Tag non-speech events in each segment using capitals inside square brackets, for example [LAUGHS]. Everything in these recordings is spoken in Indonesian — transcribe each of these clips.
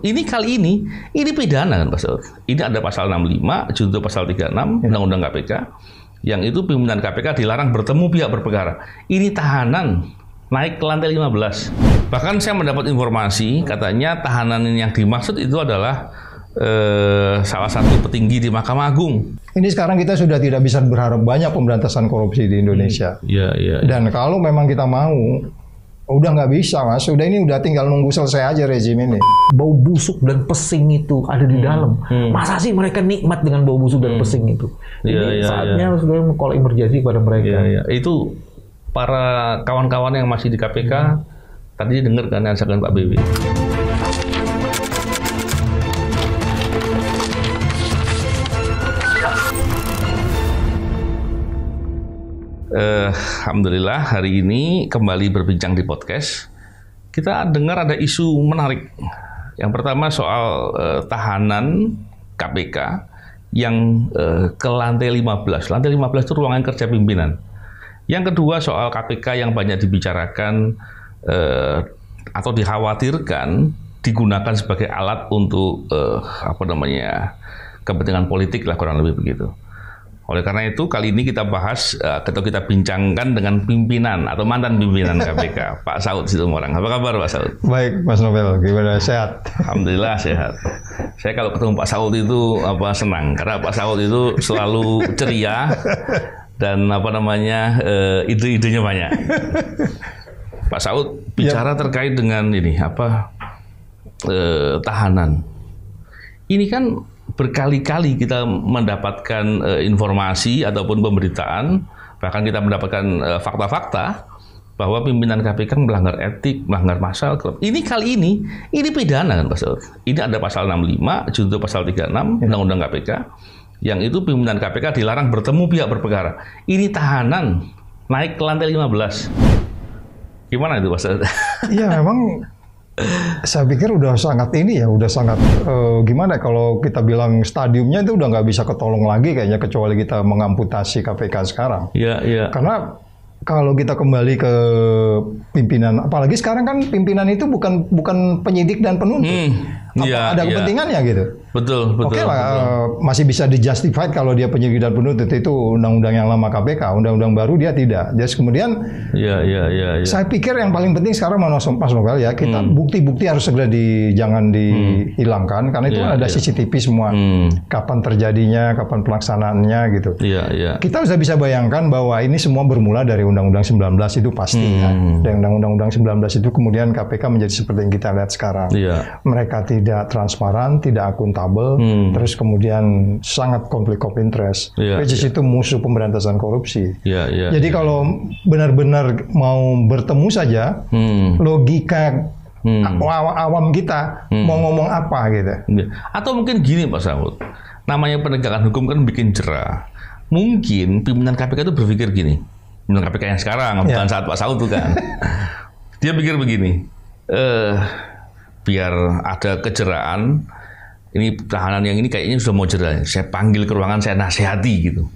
Ini kali ini, ini pidana kan Pak Saud. Ini ada pasal 65, junto pasal 36 Undang-Undang KPK, yang itu pimpinan KPK dilarang bertemu pihak berperkara. Ini tahanan naik ke lantai 15. Bahkan saya mendapat informasi katanya tahanan yang dimaksud itu adalah eh, salah satu petinggi di Mahkamah Agung. Ini sekarang kita sudah tidak bisa berharap banyak pemberantasan korupsi di Indonesia. Iya, iya. Dan kalau memang kita mau, udah nggak bisa mas. Udah ini udah tinggal nunggu selesai aja rezim ini. bau busuk dan pesing itu ada di dalam. Masa sih mereka nikmat dengan bau busuk dan pesing itu? Iya, Ini iya, saatnya sebenarnya kalau emergensi kepada mereka. Iya, iya. Itu para kawan-kawan yang masih di KPK tadi dengar kan yang Pak BW. Eh, Alhamdulillah hari ini kembali berbincang di podcast. Kita dengar ada isu menarik. Yang pertama soal eh, tahanan KPK yang eh, ke lantai 15. Lantai 15 itu ruangan kerja pimpinan. Yang kedua soal KPK yang banyak dibicarakan eh, atau dikhawatirkan digunakan sebagai alat untuk eh, apa namanya kepentingan politik lah kurang lebih begitu. Oleh karena itu kali ini kita bahas eh, atau kita bincangkan dengan pimpinan atau mantan pimpinan [LAUGHS] KPK Pak Saud Situmorang. Apa kabar Pak Saud? Baik Mas Novel, gimana sehat? Alhamdulillah sehat. Saya kalau ketemu Pak Saud itu apa senang karena Pak Saud itu selalu ceria dan apa namanya eh, ide-idenya banyak. Pak Saud bicara terkait dengan ini apa eh, tahanan. Ini kan berkali-kali kita mendapatkan eh, informasi ataupun pemberitaan, bahkan kita mendapatkan eh, fakta-fakta bahwa pimpinan KPK melanggar etik, melanggar pasal. Ini kali ini, ini pidana kan Pak Saud. Ini ada pasal 65, junto pasal 36 Undang-Undang KPK, yang itu pimpinan KPK dilarang bertemu pihak berperkara. Ini tahanan naik ke lantai 15. Gimana itu Pak Saud? Iya memang saya pikir udah sangat ini ya, udah sangat eh, gimana ya, kalau kita bilang stadiumnya itu udah nggak bisa ketolong lagi kayaknya kecuali kita mengamputasi KPK sekarang. Iya, iya. Karena kalau kita kembali ke pimpinan, apalagi sekarang kan pimpinan itu bukan bukan penyidik dan penuntut. Hmm, Apa iya, ada iya. kepentingannya gitu. Betul, betul. Oke lah, betul. eh, masih bisa dijustified kalau dia penyidik dan penuntut itu undang-undang yang lama KPK, undang-undang baru dia tidak. Jadi kemudian Iya, iya, iya, iya. saya pikir yang paling penting sekarang Mas Mas Novel ya kita Hmm. bukti-bukti harus segera di jangan dihilangkan karena itu kan ada iya. CCTV semua. Hmm. Kapan terjadinya, kapan pelaksanaannya gitu. Iya, iya. Kita bisa bisa bayangkan bahwa ini semua bermula dari Undang-Undang 19 itu pasti ya. Hmm. Dan Undang-Undang 19 itu kemudian KPK menjadi seperti yang kita lihat sekarang. Iya. Mereka tidak transparan, tidak akuntabel, Hmm. terus kemudian sangat konflik of interest. Iya, Which is itu musuh pemberantasan korupsi. Iya, iya. Jadi kalau benar-benar mau bertemu saja, Hmm. logika Hmm. awam, kita mau ngomong apa gitu. Iya. Atau mungkin gini Pak Saud, namanya penegakan hukum kan bikin jerah. Mungkin pimpinan KPK itu berpikir gini, pimpinan KPK yang sekarang, bukan saat Pak Saud tuh kan. [LAUGHS] Dia pikir begini, eh biar ada kejeraan, ini tahanan yang ini kayaknya sudah mau jerah. Saya panggil ke ruangan, saya nasihati gitu.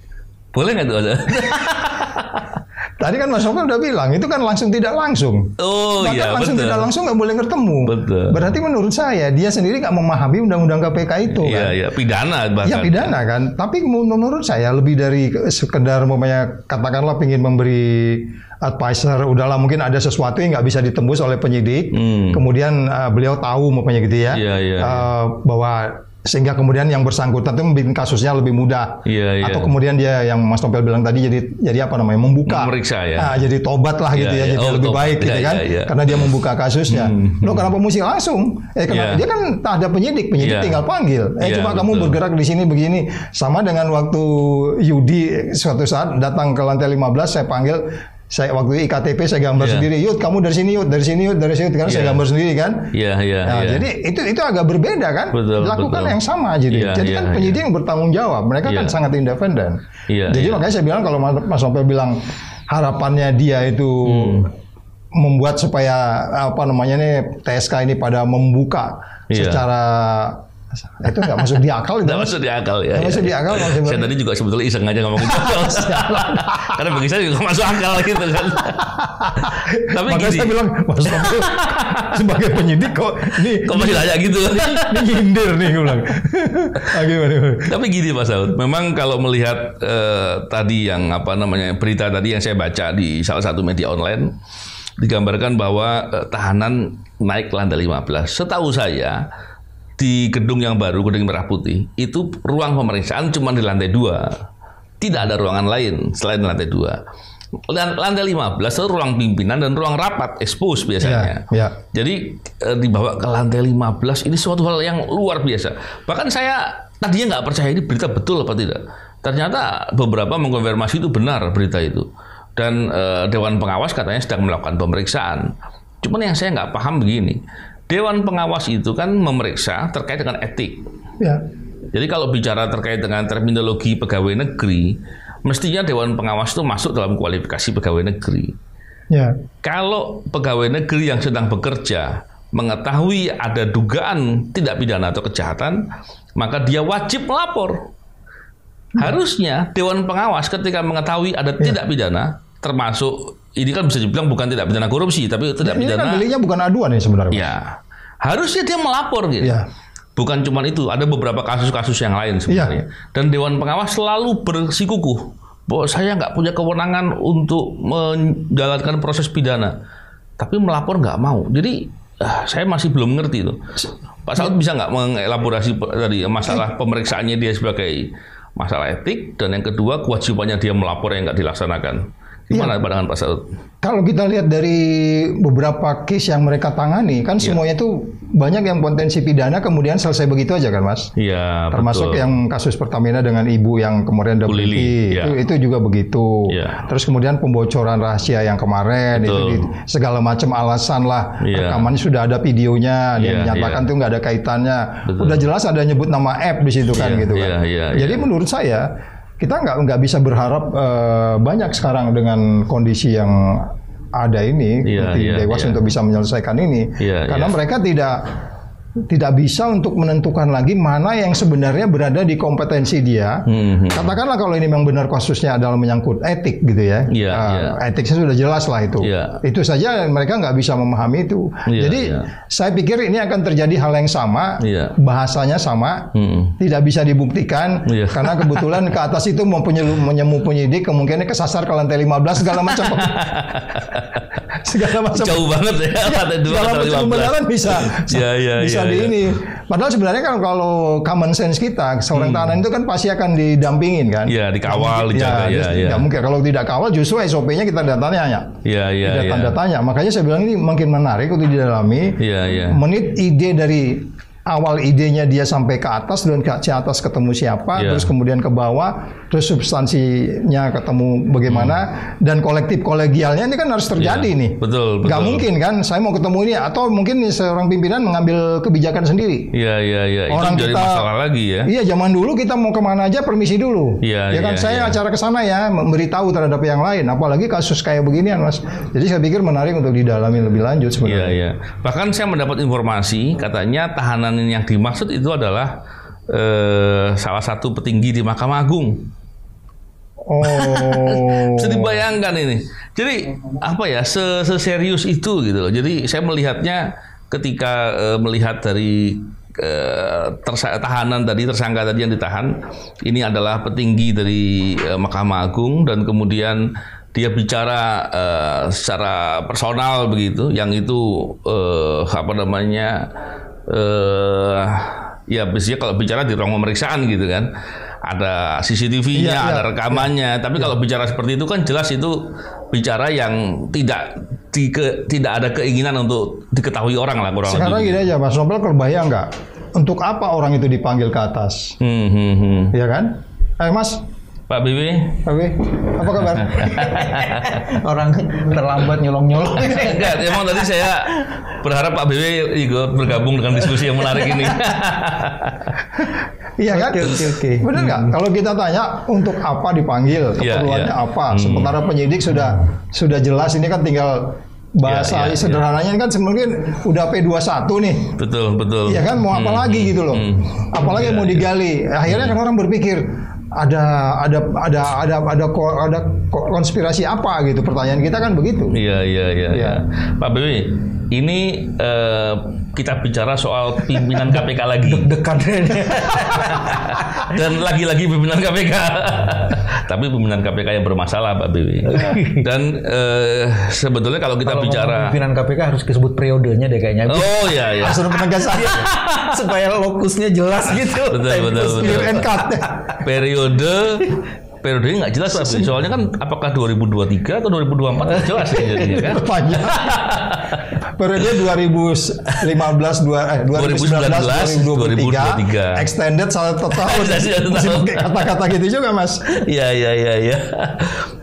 Boleh nggak tuh? [LAUGHS] Tadi kan Mas Novel udah bilang itu kan langsung tidak langsung. Oh Bahkan iya langsung betul. tidak langsung nggak boleh ketemu. Betul. Berarti menurut saya dia sendiri nggak memahami undang-undang KPK itu Iya kan. iya pidana bahkan. Ya pidana kan. Tapi menurut saya lebih dari sekedar umpamanya katakanlah ingin memberi advisor, udahlah mungkin ada sesuatu yang nggak bisa ditembus oleh penyidik. Hmm. Kemudian uh, beliau tahu umpamanya gitu ya. Iya, iya, uh, bahwa sehingga kemudian yang bersangkutan itu membuat kasusnya lebih mudah. Iya, iya. Atau kemudian dia yang Mas Novel bilang tadi jadi jadi apa namanya membuka. Memeriksa, ya. Ah, jadi tobat lah gitu Iya, ya, iya. jadi Oh, lebih tobat. baik gitu Iya, kan. iya, iya. Karena dia membuka kasusnya. Hmm, Lo kenapa mesti langsung? Eh kenapa? Dia kan tak ada penyidik, penyidik tinggal panggil. Eh coba kamu betul. bergerak di sini begini. Sama dengan waktu Yudi suatu saat datang ke lantai 15 saya panggil saya waktu IKTP saya gambar Iya. sendiri. Yud, kamu dari sini Yud, dari sini Yud, dari sini karena saya Iya. gambar sendiri kan. Iya iya Nah, iya. jadi itu itu agak berbeda kan? Betul, Dilakukan betul. yang sama jadi. Iya, jadi iya, kan penyidik yang bertanggung jawab. Mereka kan Iya. sangat independen. Iya, jadi iya. makanya saya bilang kalau Mas Novel bilang harapannya dia itu Hmm. membuat supaya apa namanya nih TSK ini pada membuka Iya. secara Itu nggak masuk di akal. Nggak masuk di akal ya. Nggak ya, masuk di ya. akal kalau Saya tadi juga sebetulnya iseng aja ngomongin [LAUGHS] itu. Karena bagi saya juga masuk akal gitu kan. Tapi Makanya gini, saya bilang, Mas Novel sebagai penyidik kok ini kok masih nanya gitu? ini nyindir nih gue bilang. Ah? Tapi gini Pak Saud, memang kalau melihat eh, tadi yang apa namanya berita tadi yang saya baca di salah satu media online digambarkan bahwa eh, tahanan naik ke lantai 15. Setahu saya di gedung yang baru gedung merah putih itu ruang pemeriksaan cuma di lantai dua, tidak ada ruangan lain selain lantai dua. Dan lantai 15 itu ruang pimpinan dan ruang rapat expose biasanya. Ya, ya. Jadi eh, dibawa ke lantai 15 ini suatu hal yang luar biasa. Bahkan saya tadinya nggak percaya ini berita betul apa tidak. Ternyata beberapa mengkonfirmasi itu benar berita itu. Dan eh, Dewan Pengawas katanya sedang melakukan pemeriksaan. Cuman yang saya nggak paham begini. Dewan Pengawas itu kan memeriksa terkait dengan etik. Ya. Jadi kalau bicara terkait dengan terminologi pegawai negeri, mestinya Dewan Pengawas itu masuk dalam kualifikasi pegawai negeri. Ya. Kalau pegawai negeri yang sedang bekerja mengetahui ada dugaan tidak pidana atau kejahatan, maka dia wajib melapor. Harusnya Dewan Pengawas ketika mengetahui ada tidak pidana, termasuk ini kan bisa dibilang bukan tidak pidana korupsi, tapi tidak Ini kan pidana. deliknya bukan aduan nih sebenarnya. Ya, harusnya dia melapor gitu. Ya. Bukan cuma itu, ada beberapa kasus-kasus yang lain sebenarnya. Dan Dewan Pengawas selalu bersikukuh bahwa saya nggak punya kewenangan untuk menjalankan proses pidana, tapi melapor nggak mau. Jadi ah, saya masih belum ngerti itu. Pak Saud bisa nggak mengelaborasi tadi masalah pemeriksaannya dia sebagai masalah etik dan yang kedua kewajibannya dia melapor yang nggak dilaksanakan. Gimana pandangan Pak Saud? Kalau kita lihat dari beberapa case yang mereka tangani, kan Iya. semuanya itu banyak yang potensi pidana kemudian selesai begitu aja kan, Mas? Iya, Termasuk betul. yang kasus Pertamina dengan ibu yang kemarin Bu double Lili, ya. itu, itu juga begitu. Ya. Terus kemudian pembocoran rahasia yang kemarin itu Betul. di- segala macam alasan lah. Iya. Rekamannya sudah ada videonya, dia Iya, menyatakan iya. itu nggak ada kaitannya. Betul. Udah jelas ada nyebut nama app di situ kan Iya, gitu kan. iya, iya, Jadi iya. menurut saya kita nggak nggak bisa berharap eh, banyak sekarang dengan kondisi yang ada ini di iya, Dewas iya. untuk bisa menyelesaikan ini Iya, karena iya. mereka tidak tidak bisa untuk menentukan lagi mana yang sebenarnya berada di kompetensi dia. Hmm. Katakanlah kalau ini memang benar kasusnya adalah menyangkut etik gitu ya. Iya, Ah, iya. Etiknya sudah jelas lah itu. Iya. Itu saja mereka nggak bisa memahami itu. Iya, Jadi iya. saya pikir ini akan terjadi hal yang sama, Iya. bahasanya sama, Hmm. tidak bisa dibuktikan Iya. karena kebetulan ke atas itu mau penyelu- menyemu penyidik kemungkinan kesasar ke lantai 15 segala macam. [LAUGHS] segala macam Jauh banget ya, segala macam 15. kebenaran bisa Iya, iya, bisa iya, di iya. ini. Padahal sebenarnya kan kalau common sense kita seorang tahanan itu kan pasti akan didampingin kan. Hmm. Iya, dikawal, dijaga, ya, ya. nggak mungkin kalau tidak kawal justru SOP-nya kita tanda tanya. Iya, iya, Tidak iya. tanda tanya. Makanya saya bilang ini makin menarik untuk didalami. Iya, iya. Menit ide dari awal idenya dia sampai ke atas dan ke atas ketemu siapa, Iya. terus kemudian ke bawah, terus substansinya ketemu bagaimana dan kolektif kolegialnya ini kan harus terjadi Iya, nih. betul, betul. Nggak mungkin kan saya mau ketemu ini atau mungkin nih seorang pimpinan mengambil kebijakan sendiri. Iya, iya, iya. Itu Orang jadi kita- masalah lagi ya. Iya, zaman dulu kita mau ke mana aja permisi dulu. Iya, ya kan iya, saya iya. acara ke sana ya, memberitahu terhadap yang lain. Apalagi kasus kayak beginian, Mas. Jadi saya pikir menarik untuk didalami lebih lanjut Iya, sebenarnya. iya. Bahkan saya mendapat informasi katanya tahanan yang dimaksud itu adalah eh, salah satu petinggi di Mahkamah Agung. Oh. [LAUGHS] Bisa dibayangkan ini. Jadi apa ya se- seserius itu gitu loh. Jadi saya melihatnya ketika eh, melihat dari eh, tahanan tadi tersangka tadi yang ditahan ini adalah petinggi dari eh, Mahkamah Agung dan kemudian dia bicara secara personal begitu yang itu apa namanya eh ya biasanya kalau bicara di ruang pemeriksaan gitu kan ada CCTV-nya, Iya, iya. ada rekamannya. Tapi kalau bicara seperti itu kan jelas itu bicara yang tidak di, ke- tidak ada keinginan untuk diketahui orang lah kurang Sekarang lebih. gini aja, Mas Nobel kebayang nggak? Untuk apa orang itu dipanggil ke atas? Hmm, hmm, hmm. Ya kan? Eh Mas, Pak Bibi, Oke, apa kabar? [LAUGHS] Orang terlambat nyolong-nyolong. enggak, emang tadi saya berharap Pak Bibi ikut bergabung dengan diskusi yang menarik ini. Iya kan? Oke, oke, oke. Benar nggak? Kalau kita tanya untuk apa dipanggil, Iya, keperluannya iya. apa? Hmm. Sementara penyidik sudah sudah jelas ini kan tinggal bahasa Ya, ya, ya. sederhananya kan sebenarnya udah P21 nih. Betul, betul. Iya kan mau apa Hmm, lagi gitu loh. Apalagi yang mau digali. Akhirnya kan orang berpikir ada ada ada ada ada ada ko- konspirasi apa gitu. Pertanyaan kita kan begitu. Iya, iya, iya. Iya. iya. Pak Bewi, ini eh, kita bicara soal pimpinan KPK lagi. Dekat [LAUGHS] Dan lagi-lagi pimpinan KPK. [LAUGHS] Tapi pimpinan KPK yang bermasalah, Pak Bewi. [LAUGHS] Dan eh, sebetulnya kalau kita Kalau bicara... pimpinan KPK harus disebut periodenya deh kayaknya. Oh, iya, iya. Asuran penegasan. Supaya lokusnya jelas gitu. Betul, betul, betul. Periode periodenya nggak jelas Pak. Soalnya kan apakah 2023 atau 2024 nggak jelas ya jadinya kan. Panjang. Periode 2015 dua, eh, 2019 2023 2023. extended satu tahun. Masih tahun. pakai kata-kata gitu juga, Mas. Iya iya iya iya.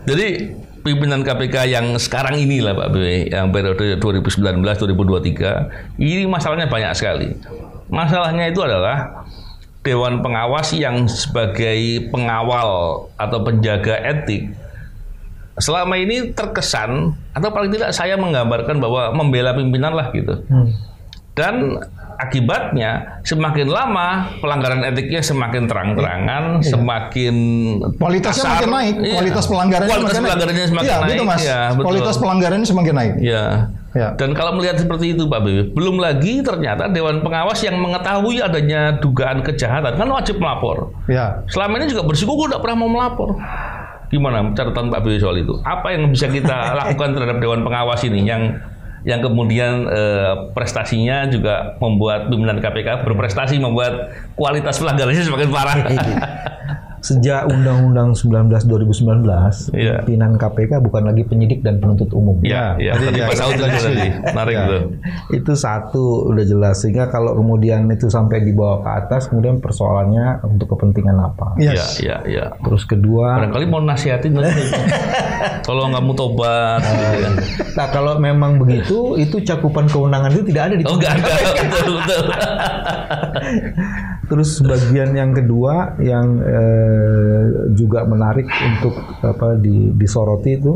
Jadi pimpinan KPK yang sekarang ini lah Pak BW, yang periode 2019 2023, ini masalahnya banyak sekali. Masalahnya itu adalah dewan pengawas yang sebagai pengawal atau penjaga etik selama ini terkesan atau paling tidak saya menggambarkan bahwa membela pimpinan lah gitu. Dan akibatnya semakin lama pelanggaran etiknya semakin terang-terangan, semakin Kualitasnya kasar. makin naik, Iya. kualitas pelanggarannya Kualitas makin pelanggarannya naik. semakin Iya, naik. gitu, Mas. Iya, betul. Kualitas pelanggarannya semakin naik. Ya. Ya. Dan kalau melihat seperti itu Pak Bewi, belum lagi ternyata Dewan Pengawas yang mengetahui adanya dugaan kejahatan kan wajib melapor. Ya. Selama ini juga bersikukuh tidak pernah mau melapor. Gimana catatan Pak Bewi soal itu? Apa yang bisa kita [LAUGHS] lakukan terhadap Dewan Pengawas ini yang yang kemudian eh, prestasinya juga membuat pimpinan KPK berprestasi membuat kualitas pelanggarannya semakin parah. [LAUGHS] Sejak Undang-Undang 19 2019, Iya. pimpinan KPK bukan lagi penyidik dan penuntut umum. Iya, iya. Tadi Tadi Pak Saud tadi. [LAUGHS] Menarik Ya. itu. Itu satu udah jelas sehingga kalau kemudian itu sampai dibawa ke atas, kemudian persoalannya untuk kepentingan apa? Iya, Yes. iya, iya. Terus kedua, Barangkali mau nasihatin nanti. [LAUGHS] Kalau nggak mau tobat gitu kan. nah kalau memang begitu, itu cakupan kewenangan itu tidak ada di Oh enggak ada. [LAUGHS] betul, betul. Terus bagian yang kedua yang eh, juga menarik untuk apa di, disoroti itu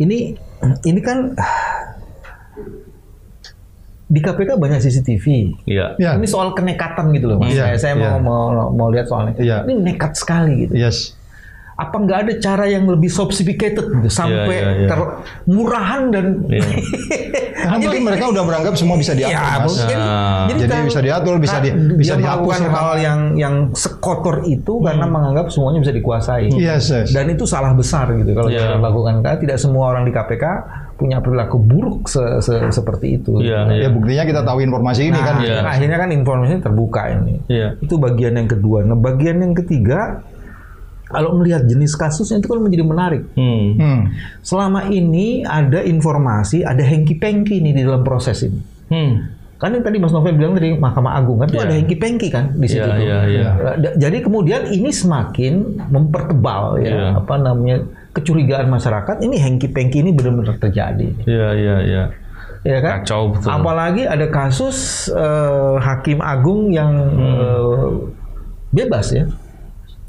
ini ini kan di KPK banyak CCTV. Iya. Ya. Ini soal kenekatan gitu loh, Mas. Iya, saya saya iya. mau, mau mau lihat soalnya. Iya. Ini nekat sekali gitu. Yes. Apa nggak ada cara yang lebih sophisticated gitu sampai iya, iya. ter- murahan dan Iya. [LAUGHS] Karena mungkin mereka [LAUGHS] udah beranggap semua bisa diatur, Ya, Mas. Nah. Jadi kalau- bisa diatur, bisa di- bisa dihapus hal yang yang sekotor itu karena menganggap semuanya bisa dikuasai. Yes, yes. Dan itu salah besar gitu kalau Iya. kita lakukan. Karena tidak semua orang di KPK punya perilaku buruk se- se- seperti itu. Iya, iya. Ya buktinya kita tahu informasi ini Nah, kan. Iya. akhirnya kan informasinya terbuka ini. Iya. Itu bagian yang kedua. Nah, bagian yang ketiga, kalau melihat jenis kasusnya itu kan menjadi menarik. Hmm. Hmm. Selama ini ada informasi, ada hengki-pengki nih di dalam proses ini. Hmm. Kan yang tadi Mas Novel bilang dari Mahkamah Agung kan itu Iya. ada hengki-pengki kan di situ. Iya, tuh. iya, iya. Eh, da- Jadi kemudian ini semakin mempertebal ya Iya. apa namanya kecurigaan masyarakat ini hengki-pengki ini benar-benar terjadi. Iya, iya, iya. Ya kan? Kacau betul. Apalagi ada kasus eh, hakim agung yang Hmm. eh, bebas ya.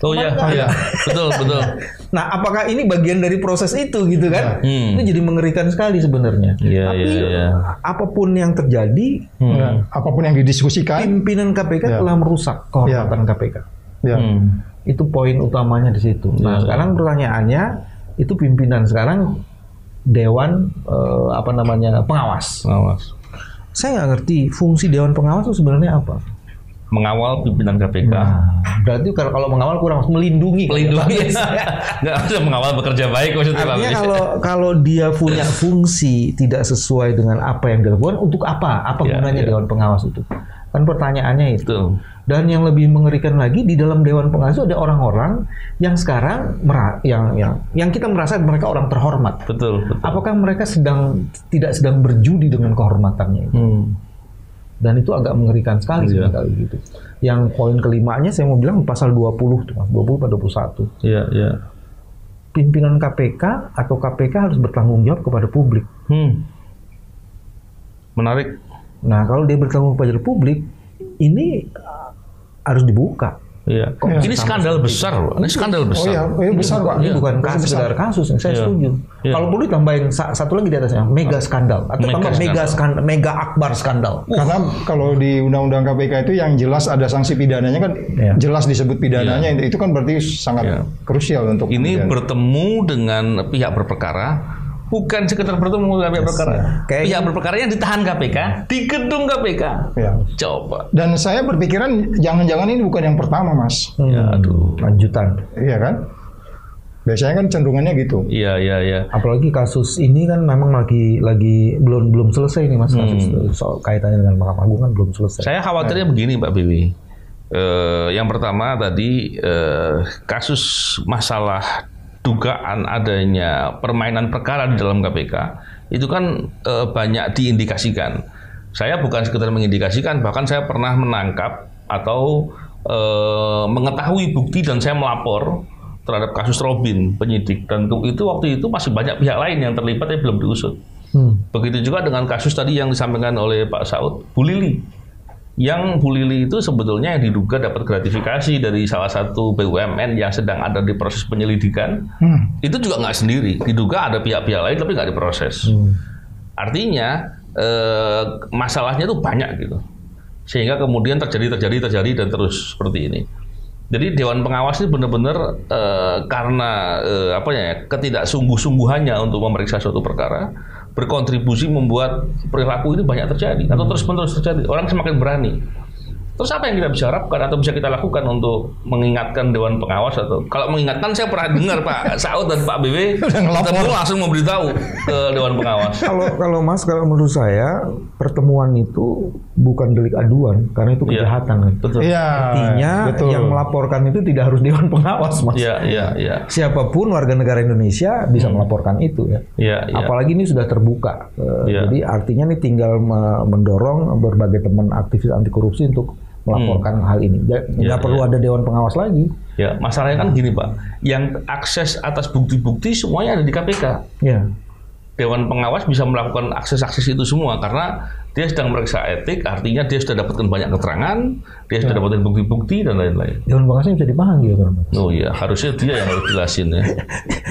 Oh iya, iya. Betul, betul. [LAUGHS] Nah, apakah ini bagian dari proses itu gitu kan? Hmm. Itu jadi mengerikan sekali sebenarnya. Iya, Tapi iya, iya. apa pun yang terjadi, Ya, Apa pun yang didiskusikan, pimpinan KPK Ya. telah merusak kehormatan KPK. ya. Hmm. Itu poin utamanya di situ. Nah, Ya. sekarang pertanyaannya itu pimpinan sekarang dewan eh, apa namanya pengawas. Pengawas. Saya nggak ngerti fungsi dewan pengawas itu sebenarnya apa. Mengawal pimpinan KPK. Nah, berarti kalau kalau mengawal kurang melindungi. Melindungi. [LAUGHS] Nggak bisa mengawal bekerja baik maksudnya Artinya kalau kalau dia punya fungsi tidak sesuai dengan apa yang dilakukan, untuk apa? Apa Ya, gunanya ya. dewan pengawas itu? Kan pertanyaannya itu. Betul. Dan yang lebih mengerikan lagi di dalam dewan pengawas itu ada orang-orang yang sekarang yang yang yang kita merasa mereka orang terhormat. Betul, betul. Apakah mereka sedang tidak sedang berjudi dengan kehormatannya itu? Hmm. Dan itu agak mengerikan sekali sebenarnya kalau gitu. Yang poin kelimanya saya mau bilang pasal 20 tuh Mas, 20 pada 21. Iya, iya. Pimpinan KPK atau KPK harus bertanggung jawab kepada publik. Hmm. Menarik. Nah, kalau dia bertanggung kepada publik, ini uh, harus dibuka. Iya. Ini skandal besar, loh. Ini skandal Oh besar. iya, oh iya besar Pak. Ini bukan Besar, kasus besar. sekedar kasus, saya Iya. setuju. Iya. Kalau perlu tambahin sa- satu lagi di atasnya, mega skandal atau Mega tambah mega skandal, mega akbar skandal. Karena kalau di Undang-Undang KPK itu yang jelas ada sanksi pidananya kan Iya. jelas disebut pidananya itu kan berarti sangat Iya. krusial untuk Ini kemudian- bertemu dengan pihak berperkara, bukan sekedar bertemu pihak berperkara. Kayak- Pihak berperkara yang ditahan KPK di gedung KPK. Ya. Coba. Dan saya berpikiran jangan-jangan ini bukan yang pertama, Mas. Ya, aduh. Lanjutan. Iya kan? Biasanya kan cenderungannya gitu. Iya, iya, iya. Apalagi kasus ini kan memang lagi lagi belum belum selesai nih mas kasus Hmm. soal kaitannya dengan Mahkamah Agung kan belum selesai. Saya khawatirnya begini, Pak Bibi. Eh, yang pertama tadi eh, kasus masalah dugaan adanya permainan perkara di dalam KPK itu kan eh, banyak diindikasikan. Saya bukan sekedar mengindikasikan, bahkan saya pernah menangkap atau eh, mengetahui bukti dan saya melapor terhadap kasus Robin penyidik dan itu waktu itu masih banyak pihak lain yang terlibat tapi belum diusut. Hmm. Begitu juga dengan kasus tadi yang disampaikan oleh Pak Saud, Bu Lili. Yang Bu Lili itu sebetulnya yang diduga dapat gratifikasi dari salah satu BUMN yang sedang ada di proses penyelidikan. Hmm. Itu juga nggak sendiri, diduga ada pihak-pihak lain tapi nggak diproses. Artinya eh, masalahnya itu banyak gitu, sehingga kemudian terjadi terjadi terjadi dan terus seperti ini. Jadi Dewan Pengawas ini benar-benar eh, karena eh, apa ya ketidaksungguh-sungguhannya untuk memeriksa suatu perkara berkontribusi membuat perilaku ini banyak terjadi atau terus-menerus terjadi. Orang semakin berani. Terus apa yang kita bisa harapkan atau bisa kita lakukan untuk mengingatkan Dewan Pengawas atau kalau mengingatkan saya pernah dengar Pak Saud dan Pak BW [LAUGHS] ketemu langsung memberitahu ke Dewan Pengawas. Kalau kalau mas kalau menurut saya pertemuan itu bukan delik aduan karena itu Iya. kejahatan kan. Betul. Iya. Artinya betul. yang melaporkan itu tidak harus Dewan Pengawas mas. Iya, iya, iya. Siapa pun warga negara Indonesia bisa melaporkan itu ya. Iya, iya. Apalagi ini sudah terbuka. Iya. Jadi artinya ini tinggal me- mendorong berbagai teman aktivis anti korupsi untuk melaporkan hal ini. Ja- Nggak Iya, perlu ada dewan pengawas lagi. Ya, masalahnya kan gini Pak, yang akses atas bukti-bukti semuanya ada di KPK. Ya. Dewan pengawas bisa melakukan akses-akses itu semua karena dia sedang meriksa etik, artinya dia sudah dapatkan banyak keterangan, dia sudah dapatkan bukti-bukti dan lain-lain. Dewan pengawasnya bisa dipanggil kan. Oh iya, harusnya dia yang harus jelasin ya.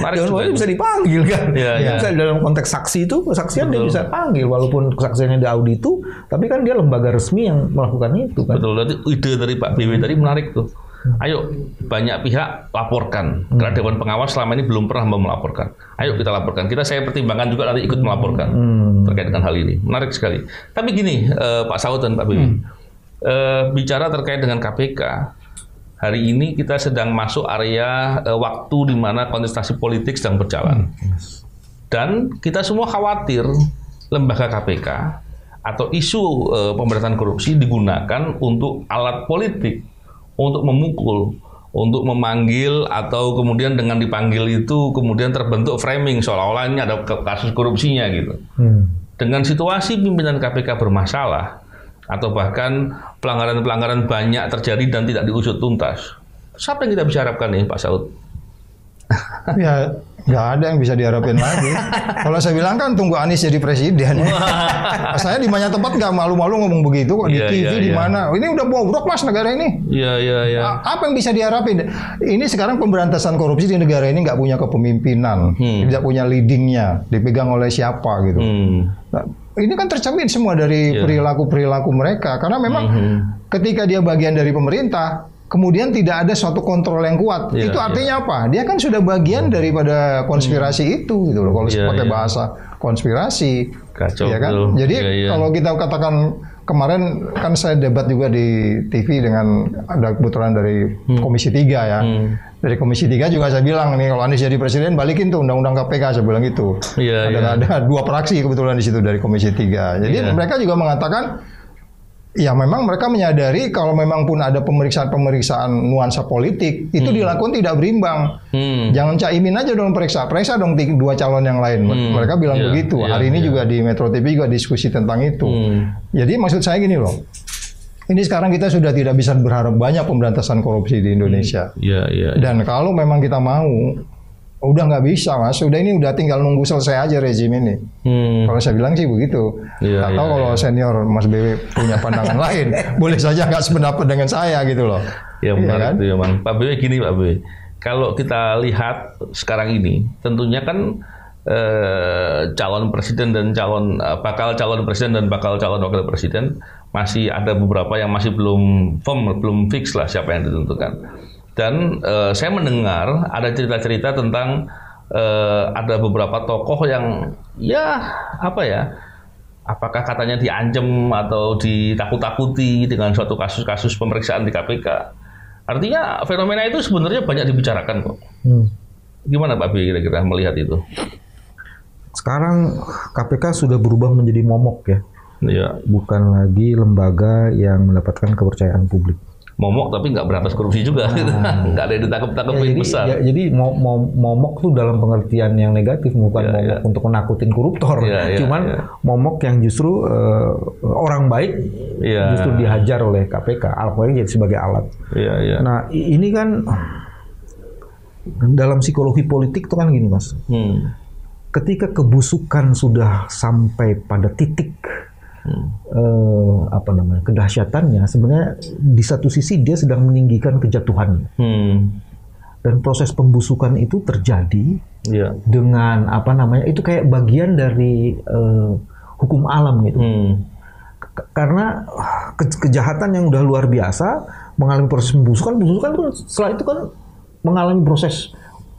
Menarik Dewan pengawasnya itu. bisa dipanggil kan. Iya, iya. Bisa dalam konteks saksi itu, kesaksian dia Betul. bisa panggil walaupun kesaksiannya di auditu, tapi kan dia lembaga resmi yang melakukan itu kan. Betul, berarti ide dari Pak BW tadi menarik tuh. Ayo, banyak pihak laporkan. Karena Dewan Pengawas selama ini belum pernah mau melaporkan. Ayo kita laporkan. Kita saya pertimbangkan juga nanti ikut melaporkan terkait dengan hal ini. Menarik sekali. Tapi gini, eh, Pak Saud dan Pak BW. Eh, bicara terkait dengan KPK, hari ini kita sedang masuk area eh, waktu di mana kontestasi politik sedang berjalan. Dan kita semua khawatir lembaga KPK atau isu eh, pemberantasan korupsi digunakan untuk alat politik, untuk memukul, untuk memanggil atau kemudian dengan dipanggil itu kemudian terbentuk framing seolah-olah ini ada kasus korupsinya gitu. Hmm. Dengan situasi pimpinan KPK bermasalah atau bahkan pelanggaran-pelanggaran banyak terjadi dan tidak diusut tuntas. Siapa yang kita bisa harapkan nih Pak Saud? Ya, [LAUGHS] nggak ada yang bisa diharapin [LAUGHS] lagi. Kalau saya bilang kan tunggu Anies jadi presiden. [LAUGHS] saya di banyak tempat nggak malu-malu ngomong begitu kok di Iya, TV iya, di iya. mana. Ini udah bobrok mas negara ini. Iya, iya, iya. Apa yang bisa diharapin? Ini sekarang pemberantasan korupsi di negara ini nggak punya kepemimpinan, Hmm. tidak punya leadingnya, dipegang oleh siapa gitu. Hmm. Nah, ini kan tercermin semua dari Iya. perilaku-perilaku mereka. Karena memang Mhm. ketika dia bagian dari pemerintah, kemudian tidak ada suatu kontrol yang kuat. Iya, itu artinya apa? Dia kan sudah bagian daripada konspirasi itu gitu loh. Kalau Iya, pakai iya. bahasa konspirasi, Kacau, ya kan? betul. Jadi Iya, iya. kalau kita katakan kemarin kan saya debat juga di TV dengan ada kebetulan dari Komisi 3 ya. Hmm. Dari Komisi 3 juga saya bilang nih kalau Anies jadi presiden balikin tuh undang-undang KPK saya bilang gitu. Iya, ada, iya. ada dua fraksi kebetulan di situ dari Komisi 3. Jadi Iya. mereka juga mengatakan ya memang mereka menyadari kalau memang pun ada pemeriksaan-pemeriksaan nuansa politik itu dilakukan tidak berimbang. Hmm. Jangan Caimin aja dong periksa, periksa dong dua calon yang lain. Hmm. Mereka bilang Iya, begitu. iya, Hari ini iya. juga di Metro TV juga diskusi tentang itu. Hmm. Jadi maksud saya gini loh. Ini sekarang kita sudah tidak bisa berharap banyak pemberantasan korupsi di Indonesia. Iya, iya. Dan kalau memang kita mau udah nggak bisa mas, udah ini udah tinggal nunggu selesai aja rezim ini. Hmm. Kalau saya bilang sih begitu. Iya, Atau iya, kalau senior Mas BW punya pandangan [LAUGHS] lain, boleh saja nggak sependapat dengan saya gitu loh. Ya Iya menarik kan? itu ya Bang. Pak BW gini Pak BW. Kalau kita lihat sekarang ini, tentunya kan eh, calon presiden dan calon eh, bakal calon presiden dan bakal calon wakil presiden masih ada beberapa yang masih belum firm, belum fix lah siapa yang ditentukan. Dan eh, saya mendengar ada cerita-cerita tentang eh, ada beberapa tokoh yang ya apa ya apakah katanya diancam atau ditakut-takuti dengan suatu kasus-kasus pemeriksaan di KPK. Artinya fenomena itu sebenarnya banyak dibicarakan kok. Hmm. Gimana Pak B kira-kira melihat itu? Sekarang KPK sudah berubah menjadi momok ya, Ya, bukan lagi lembaga yang mendapatkan kepercayaan publik. Momok tapi nggak berantas korupsi juga. [LAUGHS] nggak ada yang ditangkap-tangkap Ya, yang jadi, besar. ya, jadi mo- mo- momok tuh dalam pengertian yang negatif, bukan Ya, momok ya. untuk menakutin koruptor. Ya, ya, Cuman ya. momok yang justru eh, orang baik Ya. justru dihajar oleh KPK, alkoholnya jadi sebagai alat. Iya, iya. Nah ini kan dalam psikologi politik tuh kan gini mas, Hmm. ketika kebusukan sudah sampai pada titik eh, apa namanya kedahsyatannya, sebenarnya di satu sisi dia sedang meninggikan kejatuhannya Hmm. dan proses pembusukan itu terjadi Iya. dengan apa namanya itu kayak bagian dari eh, hukum alam gitu. Hmm. K- karena ah, ke- kejahatan yang udah luar biasa mengalami proses pembusukan, pembusukan tuh setelah itu kan mengalami proses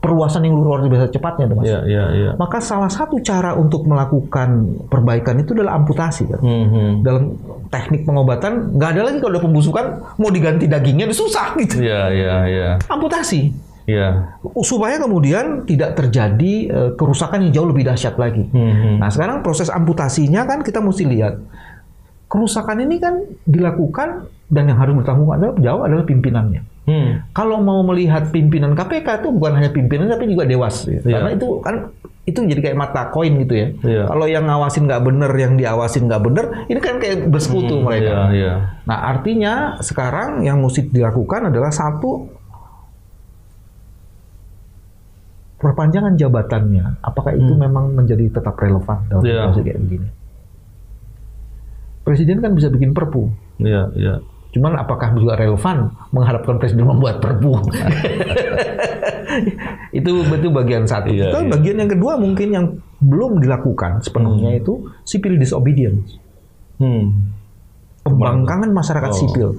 perluasan yang luar biasa cepatnya, mas. Iya, iya, iya. Maka salah satu cara untuk melakukan perbaikan itu adalah amputasi kan. Hmm, hmm. Dalam teknik pengobatan nggak ada lagi kalau udah pembusukan mau diganti dagingnya susah gitu. Iya, iya, iya. Amputasi Iya. supaya kemudian tidak terjadi eh, kerusakan yang jauh lebih dahsyat lagi. Hmm, hmm. Nah sekarang proses amputasinya kan kita mesti lihat kerusakan ini kan dilakukan dan yang harus bertanggung adalah jauh adalah pimpinannya. Hmm. Kalau mau melihat pimpinan KPK itu bukan hanya pimpinan tapi juga dewas, ya. Iya. karena itu kan itu jadi kayak mata koin gitu ya. Iya. Kalau yang ngawasin nggak bener, yang diawasin nggak bener, ini kan kayak bersekutu Iya, mereka. iya. Nah artinya sekarang yang mesti dilakukan adalah satu perpanjangan jabatannya. Apakah itu memang menjadi tetap relevan dalam Hmm. Situasi kayak begini? Presiden kan bisa bikin perpu. Iya, iya. Cuman apakah juga relevan mengharapkan presiden membuat perpu? [LAUGHS] itu itu bagian satu. Iya, Itu iya. bagian yang kedua mungkin yang belum dilakukan sepenuhnya itu civil disobedience, Hmm. pembangkangan masyarakat Oh. sipil.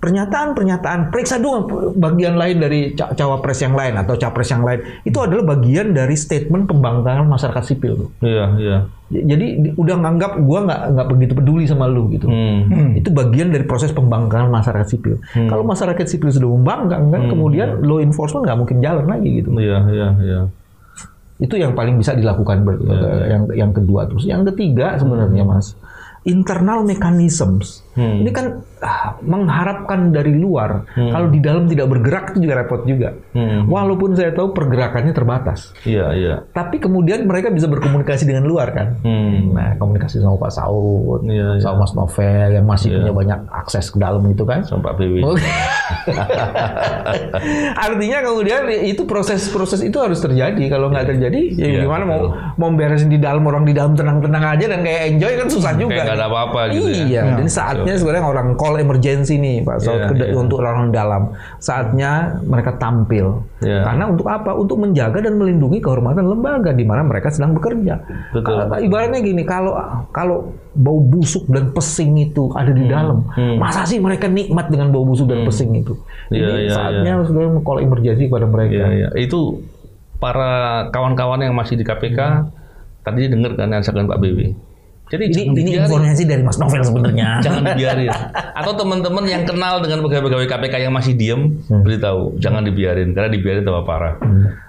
Pernyataan-pernyataan periksa dong bagian lain dari ca- cawapres yang lain atau capres yang lain itu adalah bagian dari statement pembangkangan masyarakat sipil. tuh. Iya, iya. Jadi di- udah nganggap gua nggak nggak begitu peduli sama lu gitu. Hmm. Itu bagian dari proses pembangkangan masyarakat sipil. Kalau masyarakat sipil sudah membangkang kan, kemudian law enforcement nggak mungkin jalan lagi gitu. Iya, iya, iya. Itu yang paling bisa dilakukan ber- yang yang kedua terus. Yang ketiga sebenarnya mas, internal mechanisms. Hmm. Ini kan ah, mengharapkan dari luar. Kalau di dalam tidak bergerak itu juga repot juga. Hmm. Walaupun saya tahu pergerakannya terbatas. Iya, iya. Tapi kemudian mereka bisa berkomunikasi dengan luar kan. Hmm. Nah, komunikasi sama Pak Saud, Iya, iya. sama Mas Novel yang masih punya banyak akses ke dalam gitu kan. Sama Pak BW. Oke. [LAUGHS] Artinya kemudian itu proses-proses itu harus terjadi. Kalau nggak terjadi, ya Iya, gimana mau betul. mau beresin di dalam orang di dalam tenang-tenang aja dan kayak enjoy kan susah juga. Kayak nggak ada apa-apa gitu ya. Iya, dan saatnya sebenarnya orang call emergency nih Pak Saud Iya, ke- iya. untuk orang dalam. Saatnya mereka tampil. Iya. Karena untuk apa? Untuk menjaga dan melindungi kehormatan lembaga di mana mereka sedang bekerja. Betul. Kalau- Ibaratnya gini, kalau kalau bau busuk dan pesing itu ada di dalam, masa sih mereka nikmat dengan bau busuk dan pesing itu? Jadi iya, saatnya sebenarnya call emergency kepada mereka. Iya, iya. Itu para kawan-kawan yang masih di KPK tadi dengar kan yang Pak BW. Jadi Ini ini informasi dari Mas Novel sebenarnya. [LAUGHS] jangan dibiarin. Atau teman-teman yang kenal dengan pegawai-pegawai KPK yang masih diem, beritahu jangan dibiarin karena dibiarin tambah parah.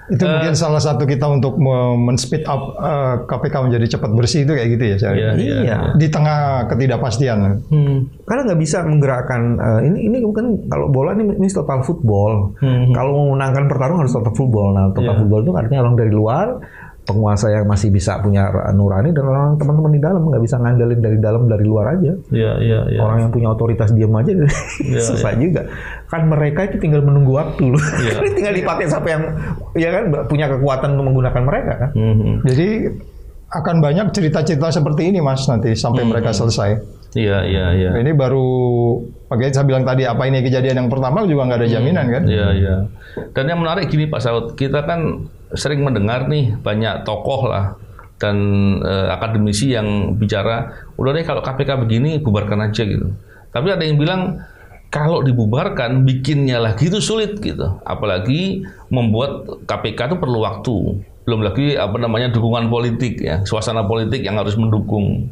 Itu mungkin salah satu kita untuk me- men-speed up eh, KPK menjadi cepat bersih itu kayak gitu ya. Syarif? Iya, iya. Iya. Di tengah ketidakpastian. Hmm. Karena nggak bisa menggerakkan eh, ini ini bukan kalau bola ini ini total football. Hmm. Kalau mau menangkan pertarungan harus total football. Nah, total Iya. football itu artinya orang dari luar penguasa yang masih bisa punya nurani dan orang teman-teman di dalam nggak bisa ngandelin dari dalam dari luar aja. Iya, iya, iya. Orang yang punya otoritas diam aja Iya, [LAUGHS] susah juga. Kan mereka itu tinggal menunggu waktu loh. Iya. [LAUGHS] tinggal dipakai siapa yang ya kan punya kekuatan untuk menggunakan mereka kan. Mhm. Jadi akan banyak cerita-cerita seperti ini mas nanti sampai Hmm. mereka selesai. Iya, iya, iya. Ini baru, makanya saya bilang tadi apa ini kejadian yang pertama juga nggak ada jaminan kan? Iya, iya. Dan yang menarik gini Pak Saud, kita kan sering mendengar nih banyak tokoh lah dan eh, akademisi yang bicara, udah deh kalau KPK begini bubarkan aja gitu. Tapi ada yang bilang kalau dibubarkan bikinnya lagi itu sulit gitu. Apalagi membuat KPK itu perlu waktu. Belum lagi apa namanya dukungan politik ya, suasana politik yang harus mendukung.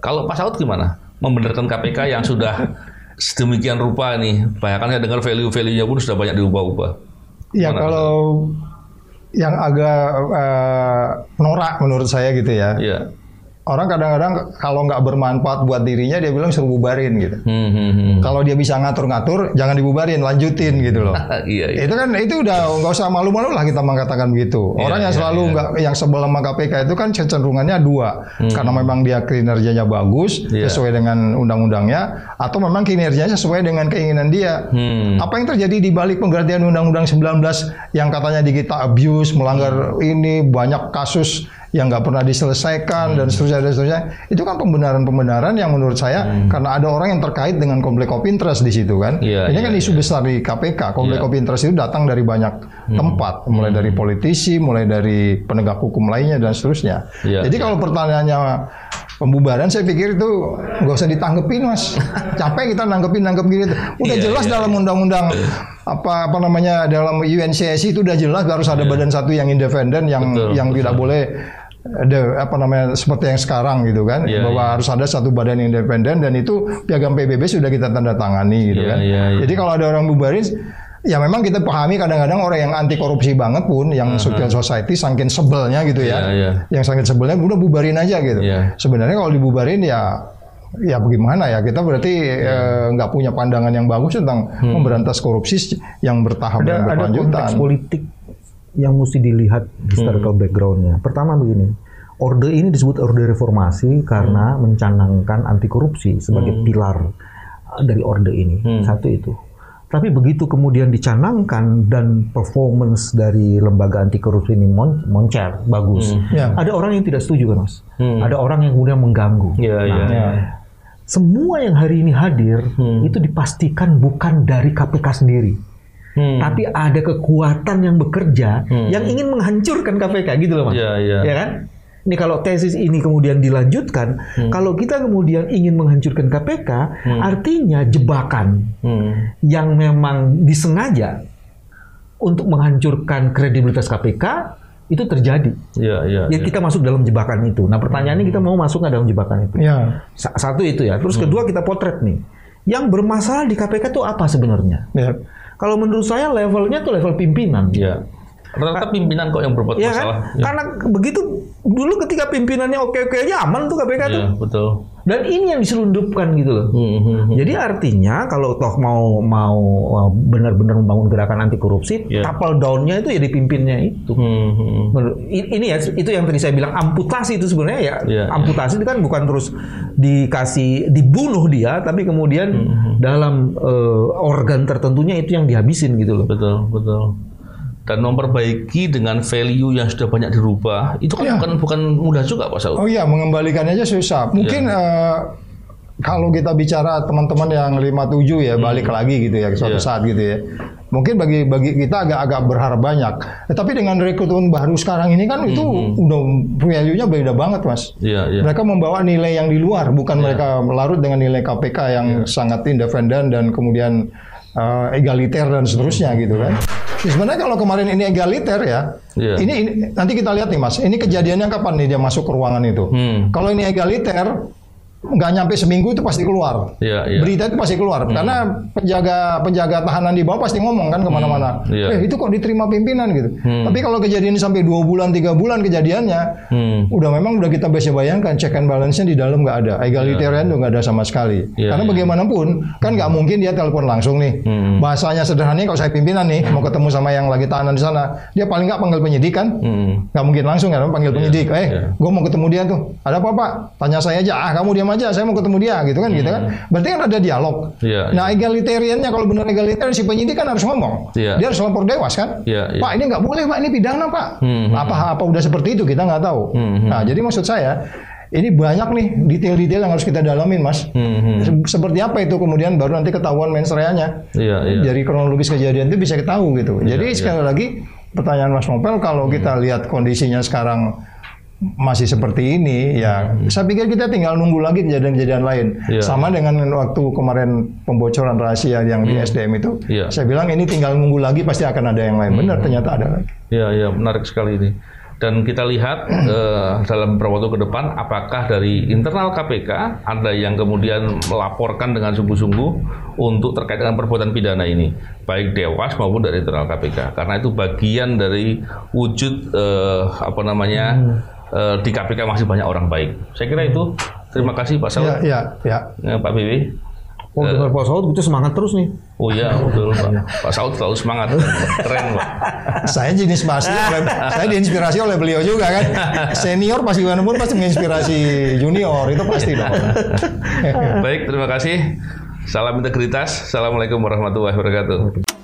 Kalau Pak Saud gimana? Membenarkan KPK yang sudah sedemikian rupa nih. Bahkan saya dengar value-value-nya pun sudah banyak diubah-ubah. Ya kalau yang agak eh, norak menurut saya gitu ya. Iya. Orang kadang-kadang kalau nggak bermanfaat buat dirinya dia bilang suruh bubarin gitu. Hmm, hmm, hmm. Kalau dia bisa ngatur-ngatur, jangan dibubarin, lanjutin gitu loh. [LAUGHS] iya, iya. Itu kan itu udah nggak usah malu-malu lah kita mengatakan begitu. Iya, Orang yang iya, selalu iya. nggak yang sebel sama KPK itu kan kecenderungannya dua, karena memang dia kinerjanya bagus Iya. sesuai dengan undang-undangnya, atau memang kinerjanya sesuai dengan keinginan dia. Hmm. Apa yang terjadi di balik penggantian Undang-Undang 19 yang katanya di kita abuse, melanggar Hmm. ini banyak kasus yang nggak pernah diselesaikan Hmm. dan seterusnya dan seterusnya itu kan pembenaran-pembenaran yang menurut saya karena ada orang yang terkait dengan konflik of interest di situ kan Hmm. Iya, ini iya, kan isu besar di KPK konflik Iya. Hmm. of interest itu datang dari banyak tempat mulai dari politisi mulai dari penegak hukum lainnya dan seterusnya Iya, jadi iya. kalau pertanyaannya pembubaran saya pikir itu nggak usah ditanggepin mas capek kita nanggepin nanggep gini udah Iya, jelas iya, dalam undang-undang apa apa namanya dalam UNCSI itu udah jelas harus ada badan satu yang independen yang Iya. Betul, yang tidak boleh ada apa namanya seperti yang sekarang gitu kan Iya, bahwa iya. harus ada satu badan yang independen dan itu piagam PBB sudah kita tanda tangani gitu Iya, kan iya, iya. jadi kalau ada orang bubarin ya memang kita pahami kadang-kadang orang yang anti korupsi banget pun yang social society saking sebelnya gitu ya Iya, iya. yang saking sebelnya udah bubarin aja gitu Iya. sebenarnya kalau dibubarin ya ya bagaimana ya kita berarti Iya. eh, nggak punya pandangan yang bagus tentang Hmm. memberantas korupsi yang bertahap dan ada, ada berkelanjutan konteks politik yang mesti dilihat historical backgroundnya. Pertama begini, orde ini disebut orde reformasi karena mencanangkan anti korupsi sebagai pilar uh, dari orde ini. Satu itu. Tapi begitu kemudian dicanangkan dan performance dari lembaga anti korupsi ini mon- moncer, bagus. Ya. Ada orang yang tidak setuju kan, Mas? Hmm. Ada orang yang kemudian mengganggu. Iya, iya. Nah, Ya. semua yang hari ini hadir Hmm. itu dipastikan bukan dari KPK sendiri. Hmm. Tapi ada kekuatan yang bekerja Hmm. yang ingin menghancurkan KPK gitu loh mas. Iya, iya. Ya kan? Ini kalau tesis ini kemudian dilanjutkan, Hmm. kalau kita kemudian ingin menghancurkan KPK, artinya jebakan Hmm. yang memang disengaja untuk menghancurkan kredibilitas KPK itu terjadi. Iya, iya. Ya kita masuk dalam jebakan itu. Nah pertanyaannya kita mau masuk nggak dalam jebakan itu? ya Sa- Satu itu ya. Terus Hmm. kedua kita potret nih. Yang bermasalah di KPK itu apa sebenarnya? ya Kalau menurut saya levelnya tuh level pimpinan. Iya. Rata-rata pimpinan kok yang berbuat Ya kan? masalah. Ya. Karena begitu dulu ketika pimpinannya oke-oke aja aman tuh KPK tuh. Iya, betul. Dan ini yang diselundupkan gitu loh. Hmm, hmm, hmm. Jadi artinya kalau toh mau mau uh, benar-benar membangun gerakan anti korupsi, Iya. couple down-nya itu ya di pimpinnya itu. Hmm, hmm. I- ini ya itu yang tadi saya bilang amputasi itu sebenarnya ya Iya, amputasi itu kan bukan terus dikasih dibunuh dia tapi kemudian Hmm, dalam eh, organ tertentunya itu yang dihabisin gitu loh. Betul, betul. Dan memperbaiki dengan value yang sudah banyak dirubah, itu kan Iya. bukan bukan mudah juga Pak Saud. Oh iya, mengembalikannya aja susah. Mungkin Iya. eh, kalau kita bicara teman-teman yang 57 ya, balik lagi gitu ya suatu Iya. saat gitu ya. Mungkin bagi bagi kita agak-agak berharap banyak. Eh, tapi dengan rekrutmen baru sekarang ini kan itu udah value-nya beda banget, Mas. Iya, iya. Mereka membawa nilai yang di luar, bukan mereka larut dengan nilai KPK yang sangat independen dan kemudian eh, egaliter dan seterusnya gitu kan. Ya, sebenarnya kalau kemarin ini egaliter ya, Iya. ini, ini nanti kita lihat nih Mas, ini kejadiannya kapan nih dia masuk ke ruangan itu? Hmm. Kalau ini egaliter, nggak nyampe seminggu itu pasti keluar. Iya, iya. Berita itu pasti keluar karena penjaga penjaga tahanan di bawah pasti ngomong kan ke mana-mana. iya. Eh itu kok diterima pimpinan gitu. Tapi kalau kejadian ini sampai dua bulan tiga bulan kejadiannya, Hmm. udah memang udah kita bisa bayangkan check and balance-nya di dalam nggak ada, egalitarian tuh nggak ada sama sekali. Iya, Karena iya. bagaimanapun kan nggak mungkin dia telepon langsung nih. Hmm. Bahasanya sederhananya kalau saya pimpinan nih mau ketemu sama yang lagi tahanan di sana, dia paling nggak panggil penyidik kan? Hmm. nggak mungkin langsung kan panggil penyidik eh iya. gue mau ketemu dia tuh ada apa pak tanya saya aja ah kamu diam aja saya mau ketemu dia gitu kan gitu kan berarti kan ada dialog Hmm. Iya, nah egalitariannya kalau benar egalitarian si penyidik kan harus ngomong Iya. dia harus lapor dewas kan Iya, iya. pak ini nggak boleh pak ini pidana pak Hmm, apa apa udah seperti itu kita nggak tahu Hmm, nah jadi maksud saya ini banyak nih detail-detail yang harus kita dalamin mas Hmm, hmm. Se- seperti apa itu kemudian baru nanti ketahuan mens reanya Iya, iya. dari kronologis kejadian itu bisa ketahui gitu. Jadi iya. sekali lagi pertanyaan Mas Nopel kalau kita lihat kondisinya sekarang masih seperti ini ya. Saya pikir kita tinggal nunggu lagi kejadian-kejadian lain. Iya. sama dengan waktu kemarin pembocoran rahasia yang di SDM itu Iya. saya bilang ini tinggal nunggu lagi pasti akan ada yang lain. Benar ternyata ada lagi. Iya, iya, menarik sekali ini. Dan kita lihat [CLEARS THROAT] eh, dalam beberapa waktu ke depan, apakah dari internal KPK ada yang kemudian melaporkan dengan sungguh-sungguh untuk terkait dengan perbuatan pidana ini, baik Dewas maupun dari internal KPK, karena itu bagian dari wujud eh, apa namanya eh, di KPK masih banyak orang baik. Saya kira itu. Terima kasih Pak Saud, ya ya ya Eh, Pak Bibi. Oh, dengar Pak Saud gitu semangat terus nih. Oh iya, betul Pak. Pak Saud selalu semangat, keren Pak. saya diinspirasi oleh saya diinspirasi oleh beliau juga kan senior pasti pun pasti menginspirasi junior itu pasti dong Baik, terima kasih. Salam integritas. Assalamualaikum warahmatullahi wabarakatuh.